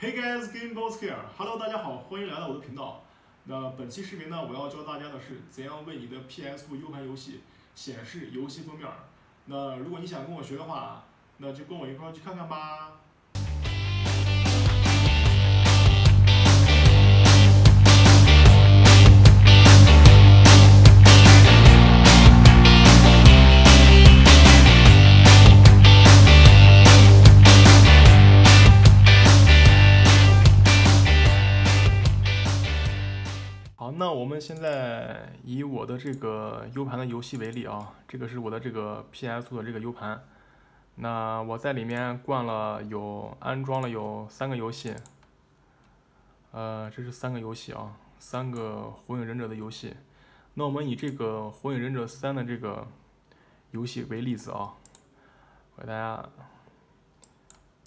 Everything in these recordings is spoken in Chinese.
Hey guys, Game Boss here. Hello，大家好，欢迎来到我的频道。那本期视频呢，我要教大家的是怎样为你的 PS5 U 盘游戏显示游戏封面。那如果你想跟我学的话，那就跟我一块儿去看看吧。现在以我的这个 U 盘的游戏为例啊，这个是我的这个 PS 的这个 U 盘。那我在里面灌了有安装了有三个游戏，呃，这是三个游戏啊，三个火影忍者的游戏。那我们以这个火影忍者三的这个游戏为例子啊，我给大家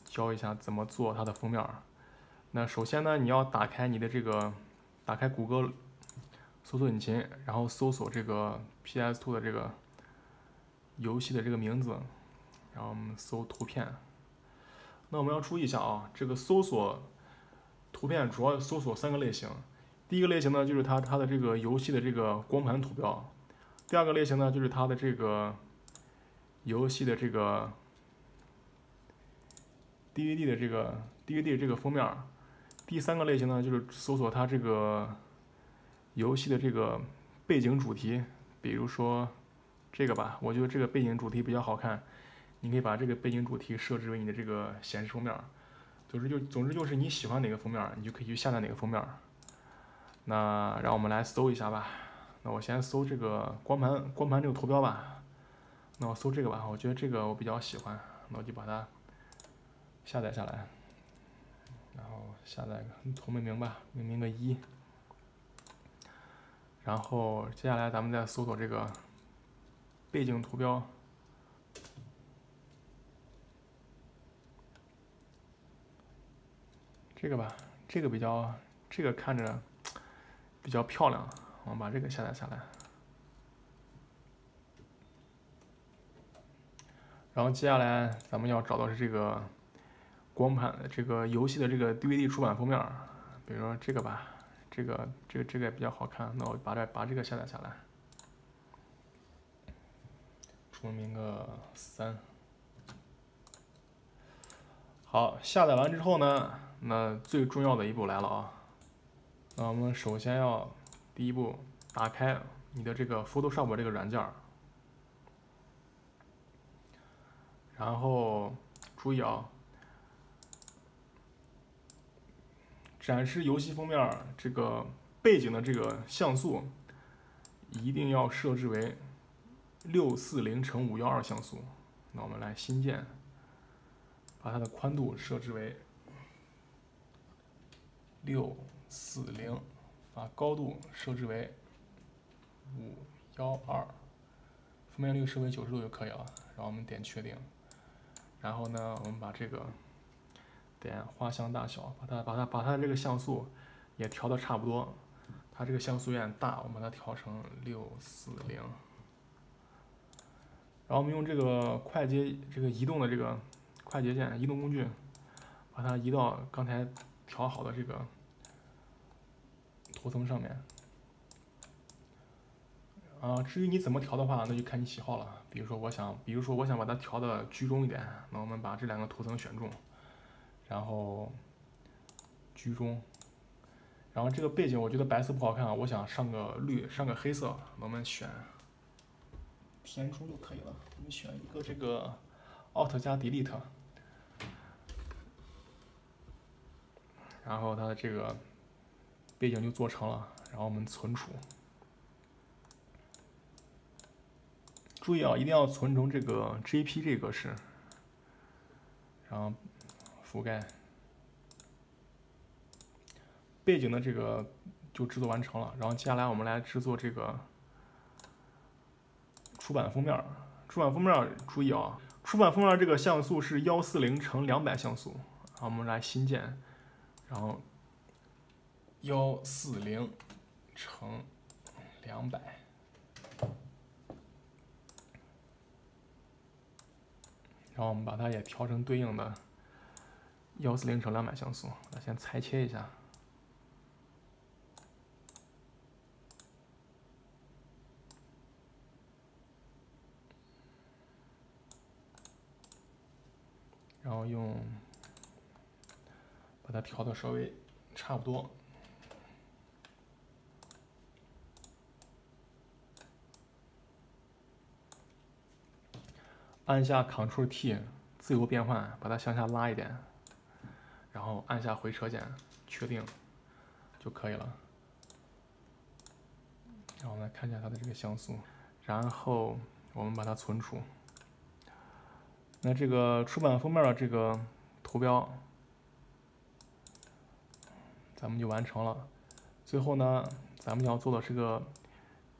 教一下怎么做它的封面。那首先呢，你要打开你的这个，打开谷歌搜索引擎，然后搜索这个 PS2 的这个游戏的这个名字，然后我们搜图片。那我们要注意一下啊，这个搜索图片主要搜索三个类型。第一个类型呢，就是它它的这个游戏的这个光盘图标；第二个类型呢，就是它的这个游戏的这个 DVD 的这个 DVD 这个封面；第三个类型呢，就是搜索它这个游戏的这个背景主题，比如说这个吧，我觉得这个背景主题比较好看，你可以把这个背景主题设置为你的这个显示封面。总之就总之就是你喜欢哪个封面，你就可以去下载哪个封面。那让我们来搜一下吧。那我先搜这个光盘光盘这个图标吧。那我搜这个吧，我觉得这个我比较喜欢，那我就把它下载下来，然后下载个从命名吧，命名个一。然后接下来咱们再搜索这个背景图标，这个吧，这个比较，这个看着比较漂亮，我们把这个下载下来。然后接下来咱们要找的是这个光盘的，这个游戏的这个 DVD 出版封面，比如说这个吧。这个这个这个也比较好看，那我把这把这个下载下来，注明个三。好，下载完之后呢，那最重要的一步来了啊。那我们首先要第一步打开你的这个 Photoshop 这个软件，然后注意啊。展示游戏封面这个背景的这个像素一定要设置为六四零乘五幺二像素。那我们来新建，把它的宽度设置为六四零，把高度设置为五幺二，分辨率设为九十度就可以了。然后我们点确定，然后呢，我们把这个。点画像大小，把它把它把它这个像素也调的差不多。它这个像素有点大，我们把它调成六四零。然后我们用这个快捷这个移动的这个快捷键移动工具，把它移到刚才调好的这个图层上面。啊，至于你怎么调的话，那就看你喜好了。比如说我想，比如说我想把它调的居中一点，那我们把这两个图层选中。然后居中，然后这个背景我觉得白色不好看啊，我想上个绿，上个黑色，我们选填充就可以了。我们选一个这个 Alt 加 Delete，然后它的这个背景就做成了，然后我们存储。注意啊，一定要存成这个 JPG 格式，然后。覆盖背景的这个就制作完成了，然后接下来我们来制作这个出版封面。出版封面注意啊，出版封面这个像素是幺四零乘两百像素。好，我们来新建，然后幺四零乘两百，然后我们把它也调成对应的。幺四零乘两百像素，那先裁切一下。然后用把它调的稍微差不多，按下 Ctrl T 自由变换，把它向下拉一点，然后按下回车键确定就可以了。然后来看一下它的这个像素，然后我们把它存储。那这个出版封面的这个图标，咱们就完成了。最后呢，咱们要做的是个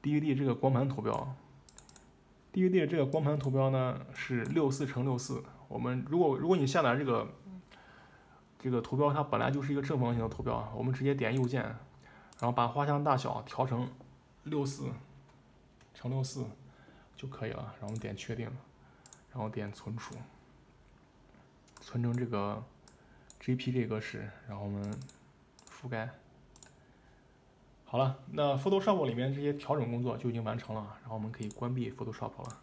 DVD 这个光盘图标。DVD 的这个光盘图标呢是六四乘六四。我们如果如果你下载这个这个图标，它本来就是一个正方形的图标啊，我们直接点右键，然后把画像大小调成六四乘六四就可以了。然后点确定。然后点存储，存成这个 JPG 格式，然后我们覆盖。好了，那 Photoshop 里面这些调整工作就已经完成了，然后我们可以关闭 Photoshop 了。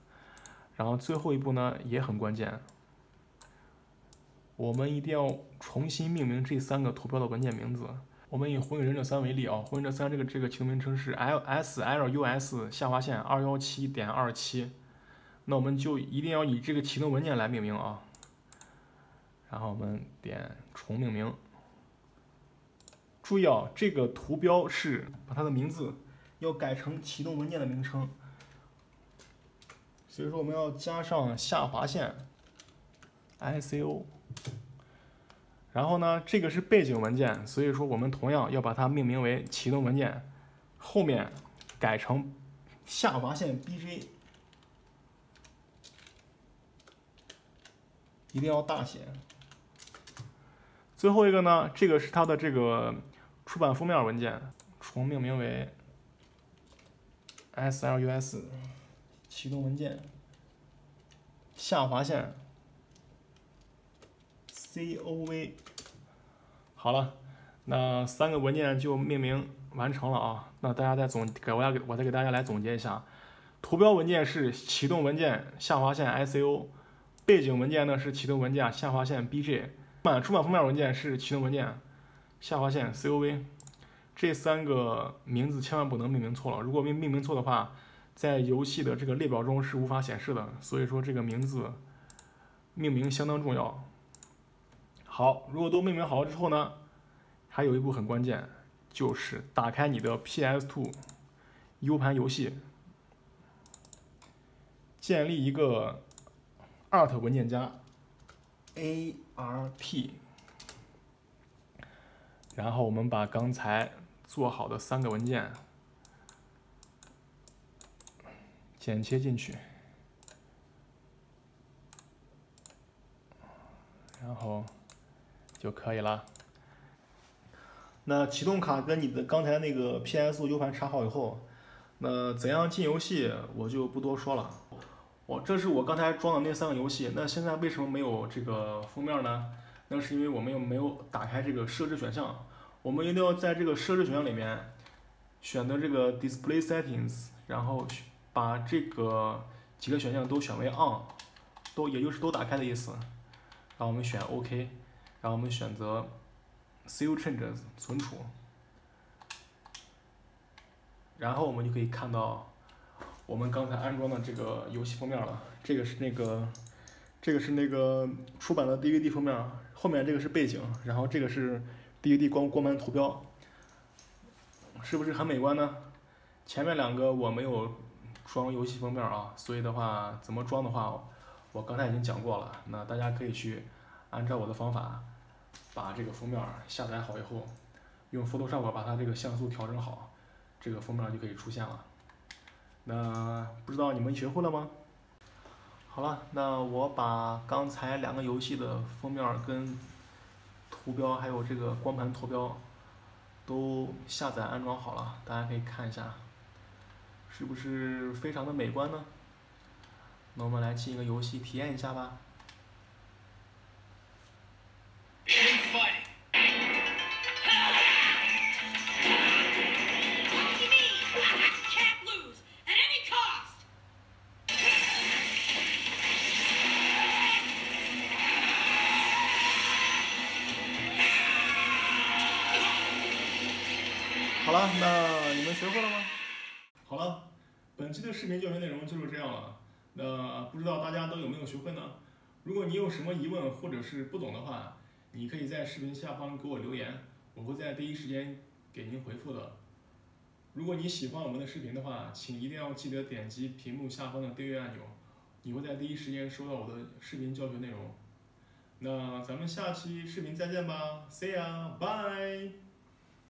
然后最后一步呢也很关键，我们一定要重新命名这三个图标的文件名字。我们以火影忍者三为例啊，火影忍者三这个这个启动名称是 LSLUS 下划线二幺七点二七。那我们就一定要以这个启动文件来命名啊，然后我们点重命名。注意啊，这个图标是把它的名字要改成启动文件的名称，所以说我们要加上下划线 ICO。然后呢，这个是背景文件，所以说我们同样要把它命名为启动文件，后面改成下划线 BJ。一定要大写。最后一个呢，这个是它的这个出版封面文件，重命名为 SLUS 启动文件下划线 COV。好了，那三个文件就命名完成了啊。那大家再总给我给我再给大家来总结一下，图标文件是启动文件下划线 ICO。背景文件呢是启动文件下划线 BJ，版出版封面文件是启动文件下划线 COV，这三个名字千万不能命名错了，如果命命名错的话，在游戏的这个列表中是无法显示的，所以说这个名字命名相当重要。好，如果都命名好了之后呢，还有一步很关键，就是打开你的 PS2 U 盘游戏，建立一个。art 文件夹，art，然后我们把刚才做好的三个文件剪切进去，然后就可以了。那启动卡跟你的刚才那个 PS 五 U 盘插好以后，那怎样进游戏我就不多说了。哦，这是我刚才装的那三个游戏。那现在为什么没有这个封面呢？那是因为我们又没有打开这个设置选项。我们一定要在这个设置选项里面选择这个 Display Settings，然后把这个几个选项都选为 On，都也就是都打开的意思。然后我们选 OK，然后我们选择 Save Changes 存储，然后我们就可以看到。我们刚才安装的这个游戏封面了，这个是那个，这个是那个出版的 DVD 封面，后面这个是背景，然后这个是 DVD 光光盘图标，是不是很美观呢？前面两个我没有装游戏封面啊，所以的话怎么装的话，我刚才已经讲过了，那大家可以去按照我的方法，把这个封面下载好以后，用 Photoshop 把它这个像素调整好，这个封面就可以出现了。那不知道你们学会了吗？好了，那我把刚才两个游戏的封面跟图标，还有这个光盘图标都下载安装好了，大家可以看一下，是不是非常的美观呢？那我们来进一个游戏体验一下吧。那你们学会了吗？好了，本期的视频教学内容就是这样了。那不知道大家都有没有学会呢？如果你有什么疑问或者是不懂的话，你可以在视频下方给我留言，我会在第一时间给您回复的。如果你喜欢我们的视频的话，请一定要记得点击屏幕下方的订阅按钮，你会在第一时间收到我的视频教学内容。那咱们下期视频再见吧，See ya，bye。